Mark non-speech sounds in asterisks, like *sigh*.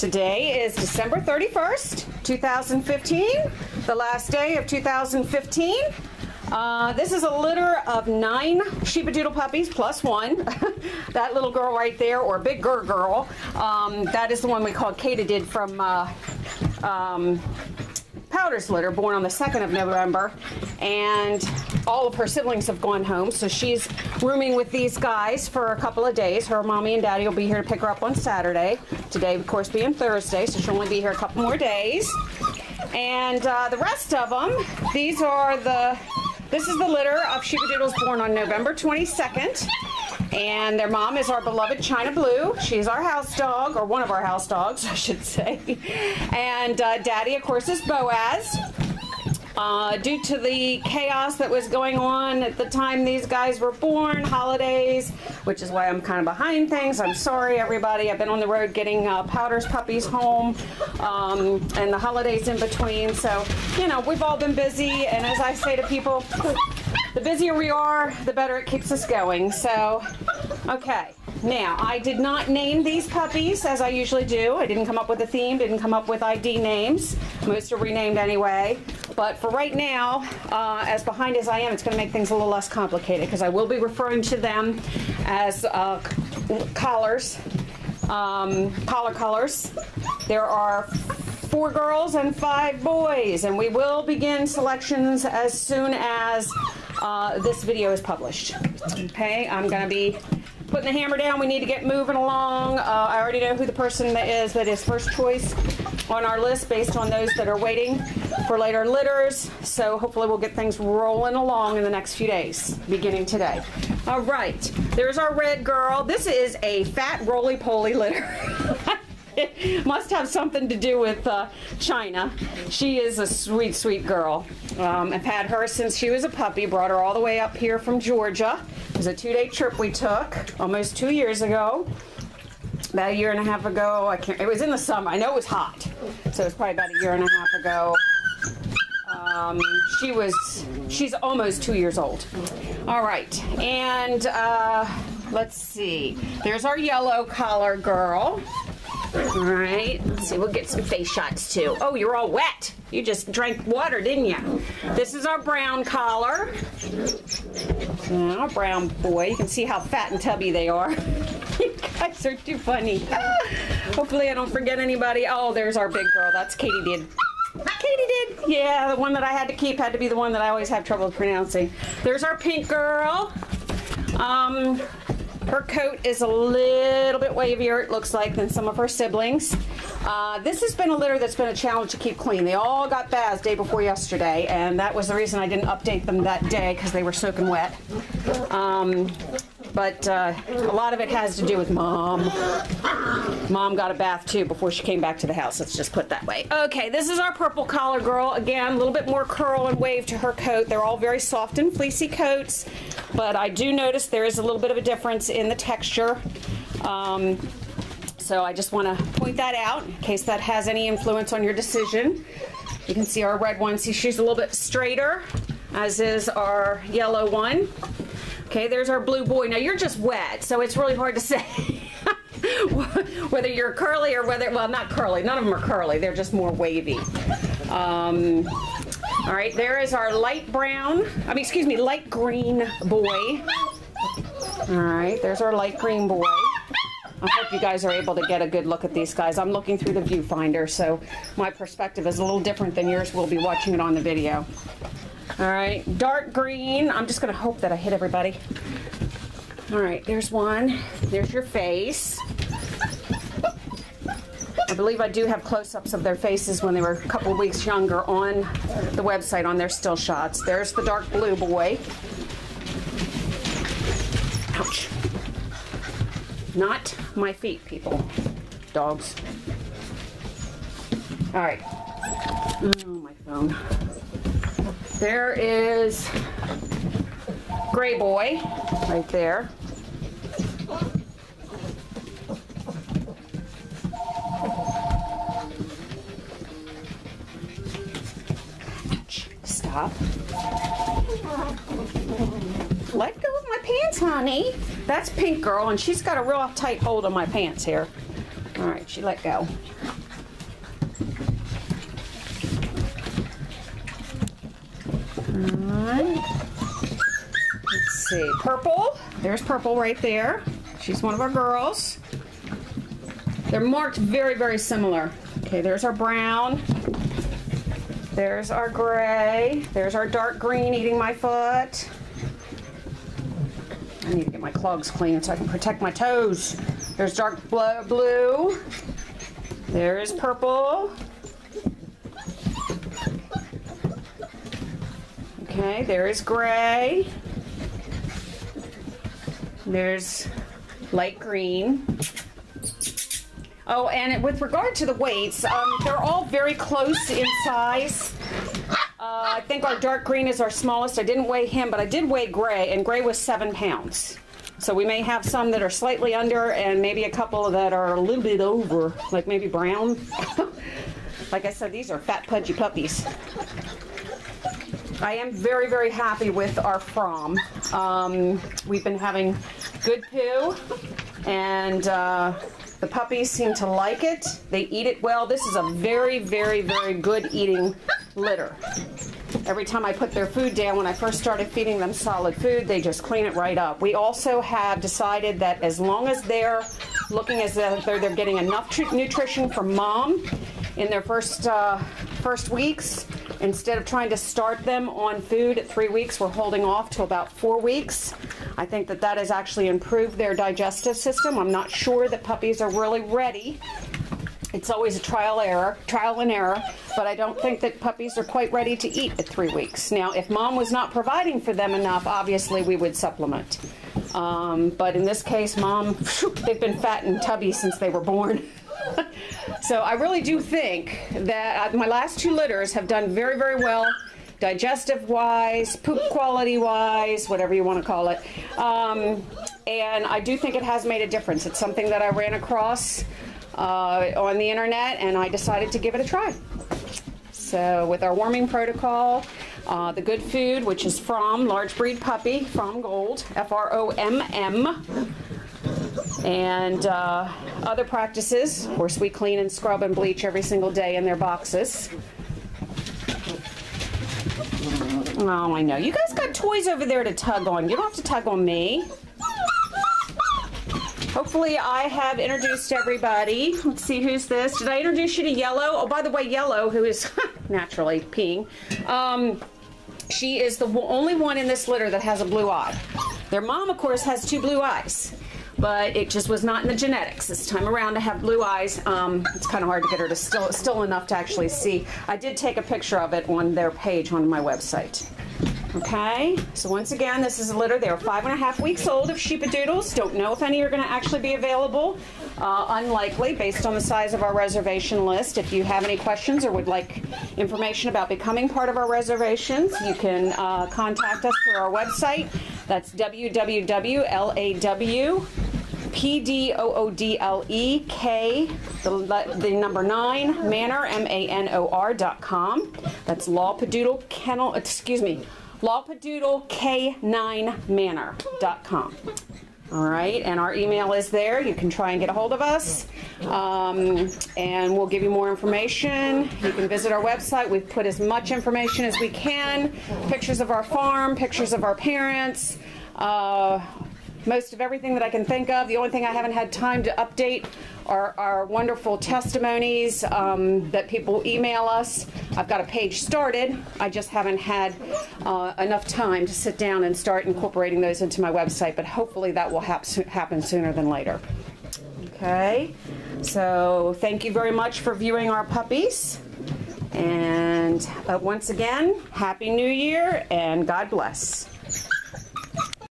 Today is December 31st, 2015, the last day of 2015. Uh, this is a litter of nine Sheepadoodle puppies plus one. *laughs* that little girl right there, or big girl girl, um, that is the one we call Katydid from uh, um, Powder's litter, born on the 2nd of November. And all of her siblings have gone home, so she's rooming with these guys for a couple of days. Her mommy and daddy will be here to pick her up on Saturday. Today, of course, being Thursday, so she'll only be here a couple more days. And uh, the rest of them, these are the, this is the litter of Sheepadoodles born on November 22nd. And their mom is our beloved China Blue. She's our house dog, or one of our house dogs, *laughs* I should say. And uh, daddy, of course, is Boaz. Uh, due to the chaos that was going on at the time these guys were born, holidays, which is why I'm kind of behind things. I'm sorry, everybody. I've been on the road getting uh, Powder's puppies home um, and the holidays in between. So, you know, we've all been busy. And as I say to people, the busier we are, the better it keeps us going. So, okay. Now, I did not name these puppies as I usually do. I didn't come up with a theme, didn't come up with ID names. Most are renamed anyway. But for right now, uh, as behind as I am, it's going to make things a little less complicated because I will be referring to them as uh, collars, um, collar colors. There are four girls and five boys, and we will begin selections as soon as uh, this video is published. Okay, I'm going to be putting the hammer down. We need to get moving along. Uh, I already know who the person that is that is first choice on our list based on those that are waiting for later litters. So hopefully we'll get things rolling along in the next few days, beginning today. All right, there's our red girl. This is a fat roly-poly litter. *laughs* *laughs* must have something to do with uh, China. She is a sweet, sweet girl. Um, I've had her since she was a puppy, brought her all the way up here from Georgia. It was a two-day trip we took almost two years ago. About a year and a half ago, I can't, it was in the summer. I know it was hot, so it was probably about a year and a half ago. Um, she was, she's almost two years old. All right, and uh, let's see. There's our yellow collar girl. All right, let's see, we'll get some face shots too. Oh, you're all wet. You just drank water, didn't you? This is our brown collar. Now, brown boy. You can see how fat and tubby they are. *laughs* you guys are too funny. *laughs* Hopefully I don't forget anybody. Oh, there's our big girl. That's Katie Katydid. Katie did. Yeah, the one that I had to keep had to be the one that I always have trouble pronouncing. There's our pink girl. Um, her coat is a little bit wavier, it looks like, than some of her siblings. Uh, this has been a litter that's been a challenge to keep clean. They all got baths day before yesterday, and that was the reason I didn't update them that day because they were soaking wet. Um, but uh, a lot of it has to do with mom. Mom got a bath too before she came back to the house. Let's just put that way. Okay, this is our purple collar girl. Again, a little bit more curl and wave to her coat. They're all very soft and fleecy coats, but I do notice there is a little bit of a difference in the texture. Um, so I just want to point that out in case that has any influence on your decision. You can see our red one. See, she's a little bit straighter, as is our yellow one. Okay, there's our blue boy. Now you're just wet, so it's really hard to *laughs* say *laughs* whether you're curly or whether, well, not curly. None of them are curly. They're just more wavy. Um, all right, there is our light brown, I mean, excuse me, light green boy. All right, there's our light green boy. I hope you guys are able to get a good look at these guys. I'm looking through the viewfinder, so my perspective is a little different than yours. We'll be watching it on the video. All right, dark green. I'm just gonna hope that I hit everybody. All right, there's one. There's your face. I believe I do have close-ups of their faces when they were a couple weeks younger on the website on their still shots. There's the dark blue boy. Ouch. Not my feet, people. Dogs. All right. Oh, my phone. There is Gray Boy right there. Stop. Let go of my pants, honey. That's Pink Girl, and she's got a real tight hold on my pants here. All right, she let go. Let's see. Purple. There's purple right there. She's one of our girls. They're marked very, very similar. Okay, there's our brown. There's our gray. There's our dark green eating my foot. I need to get my clogs clean so I can protect my toes. There's dark blue. There's purple. Okay, there is gray. There's light green. Oh, and with regard to the weights, um, they're all very close in size. Uh, I think our dark green is our smallest. I didn't weigh him, but I did weigh gray, and gray was seven pounds. So we may have some that are slightly under, and maybe a couple that are a little bit over, like maybe brown. *laughs* like I said, these are fat, pudgy puppies. I am very, very happy with our Fromm. Um, we've been having good poo, and uh, the puppies seem to like it. They eat it well. This is a very, very, very good eating litter. Every time I put their food down, when I first started feeding them solid food, they just clean it right up. We also have decided that as long as they're looking as though they're getting enough nutrition from mom in their first uh, first weeks, Instead of trying to start them on food at three weeks, we're holding off to about four weeks. I think that that has actually improved their digestive system. I'm not sure that puppies are really ready. It's always a trial error, trial and error, but I don't think that puppies are quite ready to eat at three weeks. Now, if mom was not providing for them enough, obviously we would supplement. Um, but in this case, mom, they've been fat and tubby since they were born. *laughs* *laughs* so I really do think that uh, my last two litters have done very, very well digestive wise, poop quality wise, whatever you want to call it. Um, and I do think it has made a difference. It's something that I ran across uh, on the internet and I decided to give it a try. So, with our warming protocol, uh, the good food, which is Fromm large breed puppy, Fromm Gold, F R O M M and uh, other practices. Of course, we clean and scrub and bleach every single day in their boxes. Oh, I know. You guys got toys over there to tug on. You don't have to tug on me. Hopefully, I have introduced everybody. Let's see who's this. Did I introduce you to Yellow? Oh, by the way, Yellow, who is *laughs* naturally peeing, um, she is the only one in this litter that has a blue eye. Their mom, of course, has two blue eyes but it just was not in the genetics this time around to have blue eyes. Um, it's kind of hard to get her to still still enough to actually see. I did take a picture of it on their page on my website. Okay, so once again, this is a litter. They're five and a half weeks old of Sheepadoodles. Don't know if any are going to actually be available. Uh, unlikely, based on the size of our reservation list. If you have any questions or would like information about becoming part of our reservations, you can uh, contact us through our website. That's www.law P D O O D L E K, the, the number nine, manor, M A N O R dot com. That's Lawpdoodle Kennel, excuse me, Lawpdoodle K9 Manor dot com. All right, and our email is there. You can try and get a hold of us, um, and we'll give you more information. You can visit our website. We've put as much information as we can pictures of our farm, pictures of our parents. Uh, most of everything that I can think of. The only thing I haven't had time to update are our wonderful testimonies um, that people email us. I've got a page started. I just haven't had uh, enough time to sit down and start incorporating those into my website, but hopefully that will hap happen sooner than later. Okay, so thank you very much for viewing our puppies. And uh, once again, Happy New Year and God bless.